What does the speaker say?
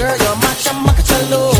girl, you're my chama.